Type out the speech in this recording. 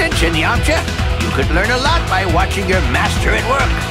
Attention, Yamcha. You could learn a lot by watching your master at work.